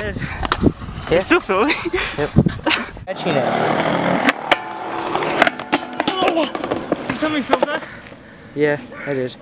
It, yeah. It's still filming. Yep. Catching it. Oh, did somebody film that? Yeah, I did.